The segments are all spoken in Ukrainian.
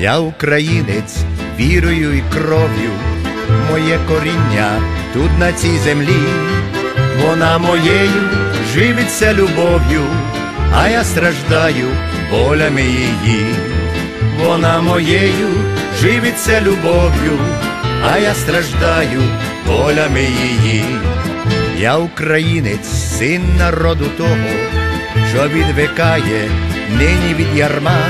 Я українець вірою і кров'ю, моє коріння тут на цій землі, вона моєю живиться любов'ю, а я страждаю болями її, вона моєю живиться любов'ю, а я страждаю болями її. Я українець, син народу того, що відвикає нині від ярма.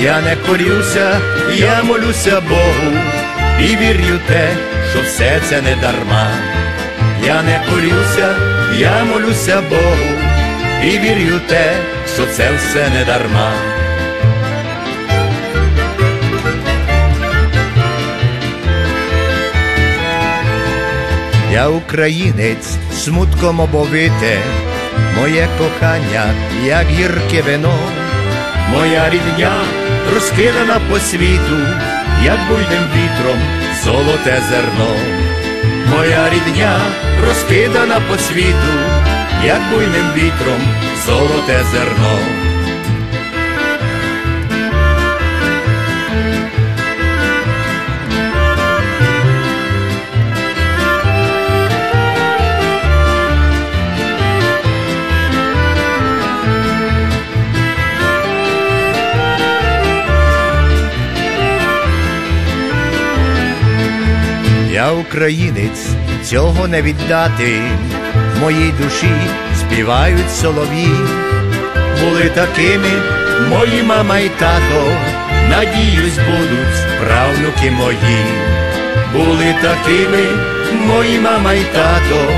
Я не корюся, я молюся Богу і вірю те, що все це не дарма. Я не корюся, я молюся Богу і вірю те, що це все не дарма. Я українець, смутком обовите, моє кохання, як гірке вино, моя рідня розкидана по світу, як буйним вітром золоте зерно, моя рідня розкидана по світу, як буйним вітром золоте зерно. Я українець, цього не віддати, в моїй душі співають солов'ї, були такими мої мама і тато, надіюсь, будуть правнуки мої, були такими мої мама і тато,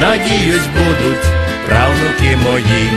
надіюсь, будуть правнуки мої.